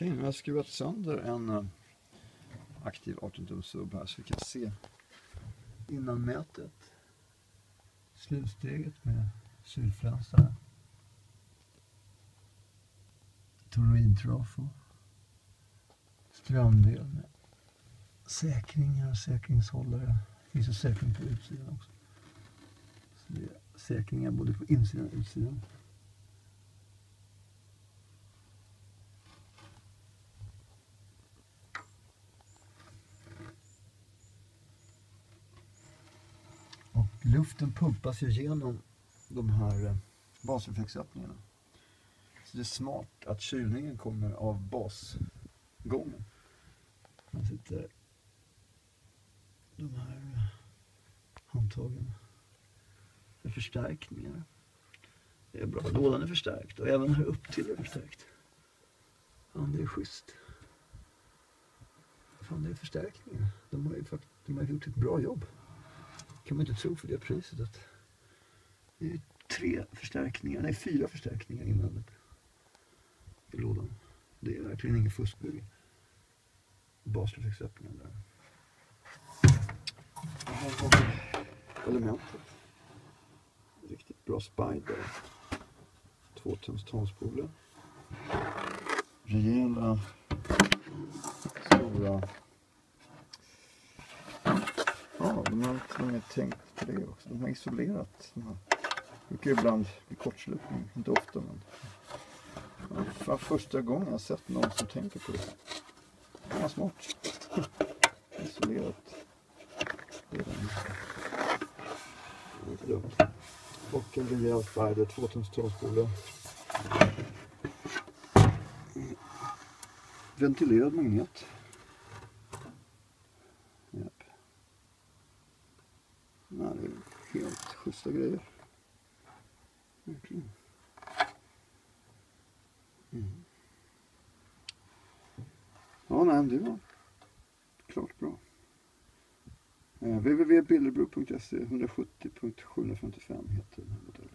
Okej, nu har jag skruvat sönder en eh, aktiv 18 tum sub här så vi kan se innan mätet. Slutsteget med sylflänsare. Toroidtrafo. Strömdel med säkringar, säkringshållare. Det finns ju säkring på utsidan också. Så det är säkringar både på insidan och utsidan. Och luften pumpas ju genom de här eh, basreflexöppningarna. Så det är smart att kylningen kommer av basgången. Här sitter de här eh, handtagen. handtagen med förstärkningar. Det är bra. Lådan är förstärkt och även här upp till är förstärkt. Fan, det är schysst. Fan, det är förstärkningar. De har ju faktiskt de har gjort ett bra jobb kan man inte tro för det priset att det är tre förstärkningar, nej fyra förstärkningar invändigt i lådan. Det är verkligen ingen fuskbygge. Basreflexöppningen där. Och här har vi elementet. Riktigt bra spider. Tvåtums talspole. Rejäla, De har till och med tänkt på det också. De har isolerat. De har, brukar ibland bli kortslutning, inte ofta men. Ja, för första gången jag sett någon som tänker på det. Ja, smart. Isolerat. Det är inte dumt. Och en rejäl spider, 2000 talspole. Ventilerad magnet. Japp. Ja, det är helt schyssta grejer. Verkligen. Mm. Ja, nej, det var klart bra. Eh, www.bilderbro.se 170.755 heter den här modellen.